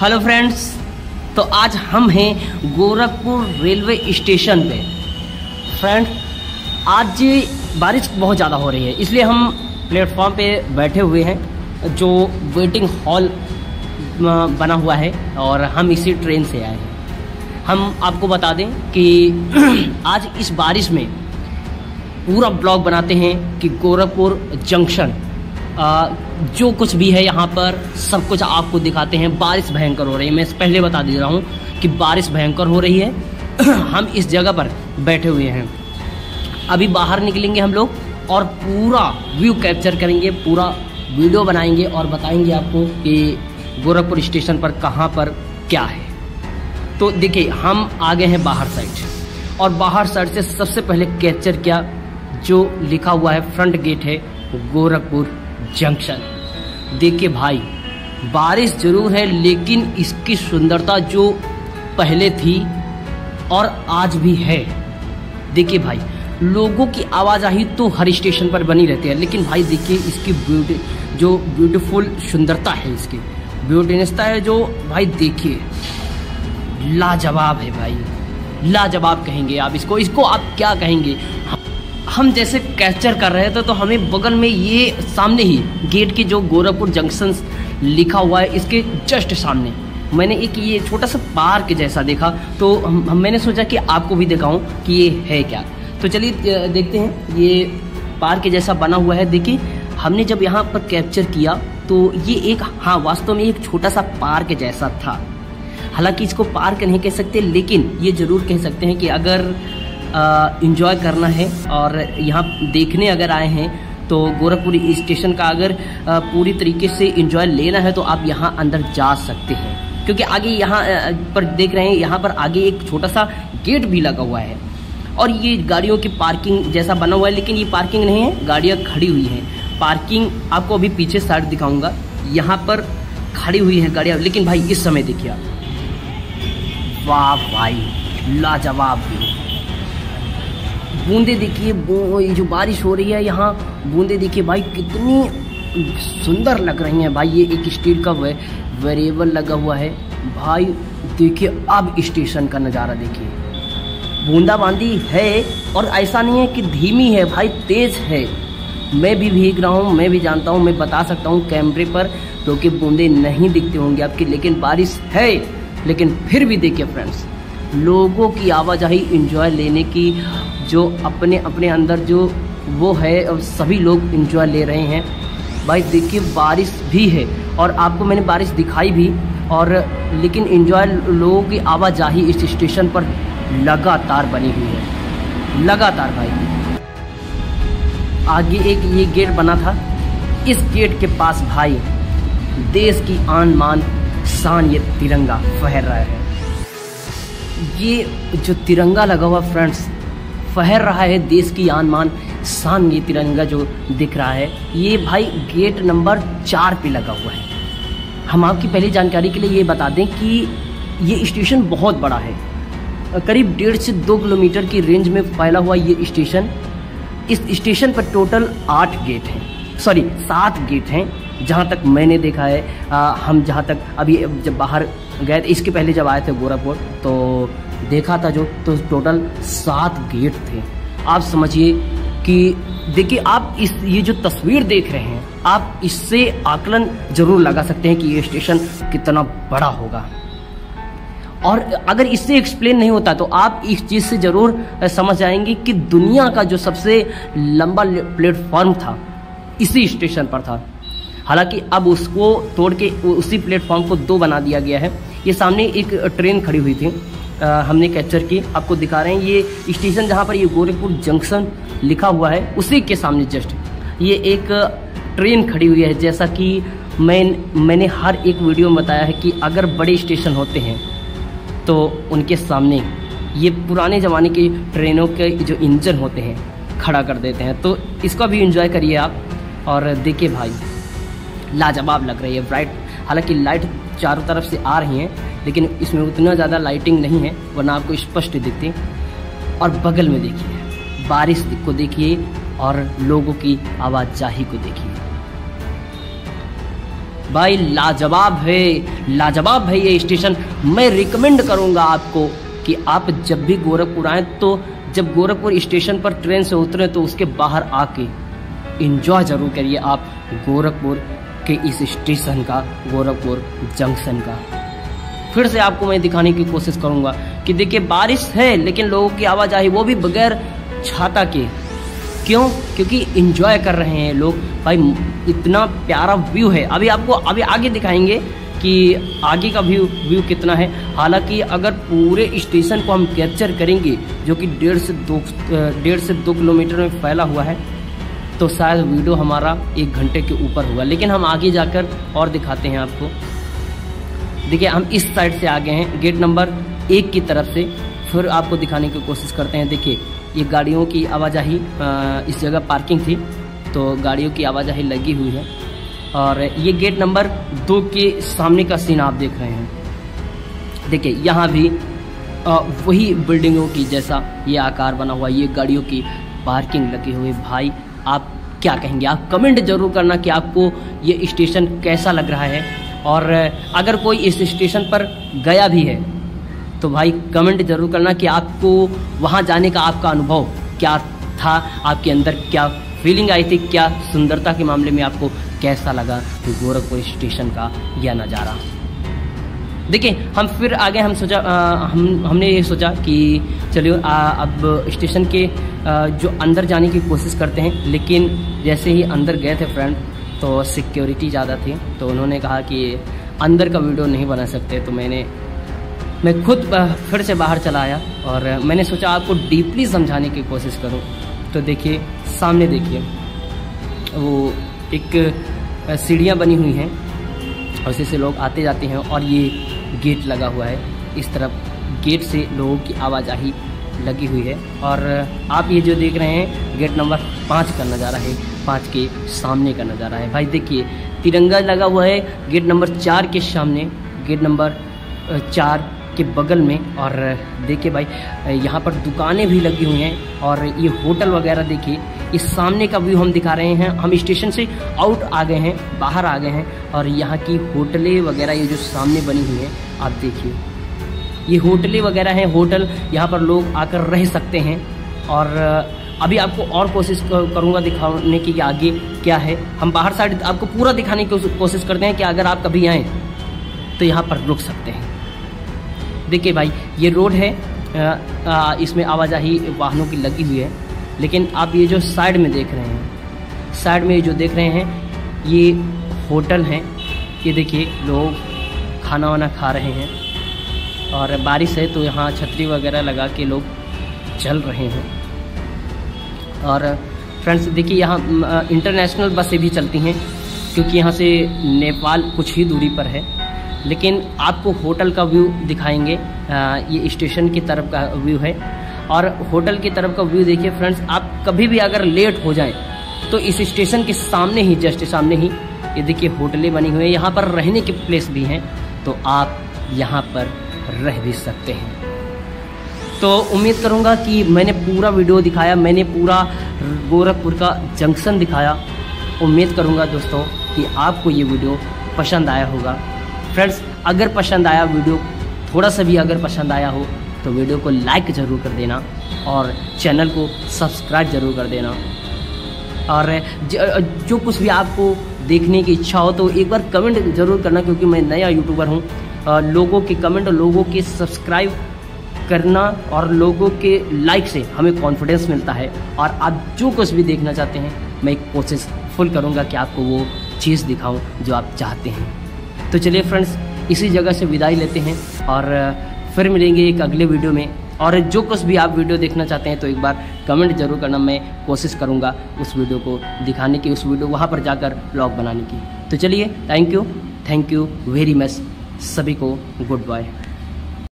Hello friends तो आज हम हैं गोरखपुर रेलवे स्टेशन पे। फ्रेंड, आज बारिश बहुत ज़्यादा हो रही है, इसलिए हम प्लेटफॉर्म पे बैठे हुए हैं, जो वेटिंग हॉल बना हुआ है, और हम इसी ट्रेन से आए हैं। हम आपको बता दें कि आज इस बारिश में पूरा ब्लॉग बनाते हैं कि गोरखपुर जंक्शन। आ, जो कुछ भी है यहाँ पर सब कुछ आपको दिखाते हैं। बारिश भयंकर हो रही है। मैं पहले बता दे रहा हूँ कि बारिश भयंकर हो रही है। हम इस जगह पर बैठे हुए हैं। अभी बाहर निकलेंगे हम लोग और पूरा व्यू कैप्चर करेंगे पूरा वीडियो बनाएँगे और बताएँगे आपको कि गोरखपुर स्टेशन पर कहाँ पर क्या है। तो देखिए हम आ गए हैं बाहर साइड और बाहर साइड से सबसे पहले कैप्चर किया जो लिखा हुआ है फ्रंट गेट है गोरखपुर जंक्शन। देखिए भाई, बारिश ज़रूर है, लेकिन इसकी सुंदरता जो पहले थी और आज भी है। देखिए भाई, लोगों की आवाजाही तो हर स्टेशन पर बनी रहती है, लेकिन भाई देखिए इसकी ब्यूटी, जो ब्यूटीफुल सुंदरता है इसकी। ब्यूटीनेसता है जो, भाई देखिए, लाजवाब है भाई। लाजवाब कहेंगे आप इसको इसको आप क्या कहेंगे? हम जैसे कैप्चर कर रहे थे तो हमें बगल में ये सामने ही गेट के जो गोरखपुर जंक्शन लिखा हुआ है इसके जस्ट सामने। मैंने एक ये छोटा सा पार्क जैसा देखा तो हम, मैंने सोचा कि आपको भी दिखाऊँ कि ये है क्या। तो चलिए देखते हैं ये पार्क जैसा बना हुआ है। देखिए हमने जब यहाँ पर कैप्चर किया तो ये एक हाँ वास्तव में एक छोटा सा पार्क जैसा था। हालाँकि इसको पार्क नहीं कह सकते लेकिन ये ज़रूर कह सकते हैं कि अगर इंजॉय करना है और यहाँ देखने अगर आए हैं तो गोरखपुर स्टेशन का अगर पूरी तरीके से इंजॉय लेना है तो आप यहाँ अंदर जा सकते हैं। क्योंकि आगे यहाँ पर देख रहे हैं, यहाँ पर आगे एक छोटा सा गेट भी लगा हुआ है। और ये गाड़ियों की पार्किंग जैसा बना हुआ है, लेकिन ये पार्किंग नहीं है, गाड़ियाँ खड़ी हुई हैं। पार्किंग आपको अभी पीछे साइड दिखाऊँगा। यहाँ पर खड़ी हुई है गाड़ियाँ, लेकिन भाई इस समय देखिए आप। वाह भाई, लाजवाब। भी बूंदे देखिए ये जो बारिश हो रही है यहाँ बूंदे देखिए भाई कितनी सुंदर लग रही हैं भाई ये एक स्टील का वे, वेरिएबल लगा हुआ है। भाई देखिए अब स्टेशन का नज़ारा देखिए। बूंदाबांदी है और ऐसा नहीं है कि धीमी है भाई तेज है। मैं भी भीग रहा हूँ मैं भी जानता हूँ मैं बता सकता हूँ कैमरे पर क्योंकि तो बूंदे नहीं दिखते होंगे आपकी लेकिन बारिश है। लेकिन फिर भी देखिए फ्रेंड्स लोगों की आवाजाही इंजॉय लेने की जो अपने अपने अंदर जो वो है सभी लोग इंजॉय ले रहे हैं। भाई देखिए, बारिश भी है और आपको मैंने बारिश दिखाई भी और लेकिन इंजॉय लोगों की आवाजाही इस स्टेशन पर लगातार बनी हुई है। लगातार भाई। आगे एक ये गेट बना था। इस गेट के पास भाई, देश की आन मान शान ये तिरंगा फहर रहा है। ये जो तिरंगा लगा हुआ फ्रेंड्स फहर रहा है देश की आन मान शान ये तिरंगा जो दिख रहा है, ये भाई गेट नंबर चार पे लगा हुआ है। हम आपकी पहली जानकारी के लिए ये बता दें कि ये स्टेशन बहुत बड़ा है। करीब डेढ़ से दो किलोमीटर की रेंज में फैला हुआ ये स्टेशन। इस स्टेशन पर टोटल आठ गेट हैं। सॉरी, सात गेट हैं। जहाँ तक मैंने देखा है आ, हम जहाँ तक अभी जब बाहर गए इसके पहले जब आए थे गोरखपुर तो देखा था जो तो टोटल सात गेट थे। आप समझिए कि देखिए आप इस ये जो तस्वीर देख रहे हैं आप इससे आकलन ज़रूर लगा सकते हैं कि ये स्टेशन कितना बड़ा होगा। और अगर इससे एक्सप्लेन नहीं होता तो आप इस चीज़ से ज़रूर समझ जाएँगे कि दुनिया का जो सबसे लंबा प्लेटफॉर्म था इसी स्टेशन पर था। हालाँकि अब उसको तोड़ के उसी प्लेटफॉर्म को दो बना दिया गया है। ये सामने एक ट्रेन खड़ी हुई थी। आ, हमने कैप्चर की। आपको दिखा रहे हैं ये स्टेशन जहाँ पर ये गोरखपुर जंक्शन लिखा हुआ है उसी के सामने जस्ट ये एक ट्रेन खड़ी हुई है। जैसा कि मैं मैंने हर एक वीडियो में बताया है कि अगर बड़े स्टेशन होते हैं तो उनके सामने ये पुराने ज़माने की ट्रेनों के जो इंजन होते हैं खड़ा कर देते हैं। तो इसका भी इंजॉय करिए आप और देखिए भाई। लाजवाब लग रही है ब्राइट हालाँकि लाइट चारों तरफ़ से आ रही हैं, लेकिन इसमें उतना ज़्यादा लाइटिंग नहीं है, वरना आपको स्पष्ट दिखती। और बगल में देखिए, बारिश को देखिए और लोगों की आवाजाही को देखिए। भाई, लाजवाब है लाजवाब है ये स्टेशन मैं रिकमेंड करूँगा आपको कि आप जब भी गोरखपुर आएँ तो जब गोरखपुर स्टेशन पर ट्रेन से उतरे तो उसके बाहर आके इंजॉय ज़रूर करिए आप गोरखपुर के इस स्टेशन का, गोरखपुर जंक्शन का। फिर से आपको मैं दिखाने की कोशिश करूँगा कि देखिए बारिश है, लेकिन लोगों की आवाजाही वो भी बगैर छाता के। क्यों? क्योंकि इंजॉय कर रहे हैं लोग। भाई, इतना प्यारा व्यू है। अभी आपको, अभी आगे दिखाएँगे कि आगे का व्यू व्यू कितना है। हालाँकि अगर पूरे स्टेशन को हम कैप्चर करेंगे, जो कि डेढ़ से दो, डेढ़ से दो किलोमीटर में फैला हुआ है तो शायद वीडियो हमारा एक घंटे के ऊपर होगा लेकिन हम आगे जाकर और दिखाते हैं आपको। देखिए, हम इस साइड से आगे हैं। गेट नंबर एक की तरफ़ से फिर आपको दिखाने की कोशिश करते हैं। देखिए, ये गाड़ियों की आवाजाही इस जगह पार्किंग थी तो गाड़ियों की आवाजाही लगी हुई है। और ये गेट नंबर दो के सामने का सीन आप देख रहे हैं। देखिए, यहाँ भी वही बिल्डिंगों की जैसा ये आकार बना हुआ, ये गाड़ियों की पार्किंग लगी हुई। भाई आप क्या कहेंगे? आप कमेंट ज़रूर करना कि आपको ये स्टेशन कैसा लग रहा है। और अगर कोई इस स्टेशन पर गया भी है तो भाई कमेंट ज़रूर करना कि आपको वहाँ जाने का आपका अनुभव क्या था, आपके अंदर क्या फीलिंग आई थी, क्या सुंदरता के मामले में आपको कैसा लगा गोरखपुर स्टेशन का यह नज़ारा। देखिए हम फिर आगे हम सोचा आ, हम हमने ये सोचा कि चलिए अब स्टेशन के आ, जो अंदर जाने की कोशिश करते हैं लेकिन जैसे ही अंदर गए थे फ्रेंड तो सिक्योरिटी ज़्यादा थी तो उन्होंने कहा कि अंदर का वीडियो नहीं बना सकते तो मैंने मैं खुद फिर से बाहर चला आया और मैंने सोचा आपको डीपली समझाने की कोशिश करूँ। तो देखिए सामने देखिए वो एक सीढ़ियाँ बनी हुई हैं और उसी से लोग आते जाते हैं और ये गेट लगा हुआ है। इस तरफ़ गेट से लोगों की आवाजाही लगी हुई है। और आप ये जो देख रहे हैं, गेट नंबर पाँच का नज़ारा है। पाँच के सामने का नज़ारा है। भाई देखिए, तिरंगा लगा हुआ है गेट नंबर चार के सामने। गेट नंबर चार के बगल में और देखिए भाई, यहाँ पर दुकानें भी लगी हुई हैं और ये होटल वगैरह देखिए, इस सामने का व्यू हम दिखा रहे हैं। हम स्टेशन से आउट आ गए हैं, बाहर आ गए हैं और यहाँ की होटलें वगैरह ये जो सामने बनी हुई हैं, आप देखिए। ये होटलें वगैरह हैं, होटल, यहाँ पर लोग आकर रह सकते हैं। और, अभी आपको और कोशिश करूँगा दिखाने की कि आगे क्या है। हम बाहर साइड आपको पूरा दिखाने की कोशिश करते हैं कि अगर आप कभी आएँ तो यहाँ पर रुक सकते हैं। देखिए भाई, ये रोड है इसमें आवाजाही वाहनों की लगी हुई है, लेकिन आप ये जो साइड में देख रहे हैं, साइड में ये जो देख रहे हैं, ये होटल हैं, ये देखिए, लोग खाना वाना खा रहे हैं, और बारिश है तो यहाँ छतरी वगैरह लगा के लोग चल रहे हैं, और फ्रेंड्स देखिए यहाँ इंटरनेशनल बसें भी चलती हैं, क्योंकि यहाँ से नेपाल कुछ ही दूरी पर है लेकिन आपको होटल का व्यू दिखाएँगे ये स्टेशन की तरफ़ का व्यू है। और होटल की तरफ़ का व्यू देखिए फ्रेंड्स, आप कभी भी अगर लेट हो जाएँ तो इस स्टेशन के सामने ही, जस्ट सामने ही, ये देखिए होटलें बनी हुई हैं। यहाँ पर रहने के प्लेस भी हैं तो आप यहाँ पर रह भी सकते हैं। तो उम्मीद करूँगा कि मैंने पूरा वीडियो दिखाया, मैंने पूरा गोरखपुर का जंक्शन दिखाया। उम्मीद करूँगा दोस्तों कि आपको ये वीडियो पसंद आया होगा। फ्रेंड्स, अगर पसंद आया वीडियो, थोड़ा सा भी अगर पसंद आया हो तो वीडियो को लाइक ज़रूर कर देना और चैनल को सब्सक्राइब ज़रूर कर देना। और जो कुछ भी आपको देखने की इच्छा हो तो एक बार कमेंट ज़रूर करना, क्योंकि मैं नया यूट्यूबर हूँ। लोगों के कमेंट लोगों के सब्सक्राइब करना और लोगों के लाइक से हमें कॉन्फिडेंस मिलता है। और आप जो कुछ भी देखना चाहते हैं, मैं एक कोशिश फुल करूँगा कि आपको वो चीज़ दिखाऊँ जो आप चाहते हैं। तो चलिए फ्रेंड्स, इसी जगह से विदाई लेते हैं और फिर मिलेंगे एक अगले वीडियो में। और जो कुछ भी आप वीडियो देखना चाहते हैं तो एक बार कमेंट ज़रूर करना, मैं कोशिश करूँगा उस वीडियो को दिखाने की, उस वीडियो वहाँ पर जाकर ब्लॉग बनाने की। तो चलिए thank you thank you very much सभी को गुड बाय।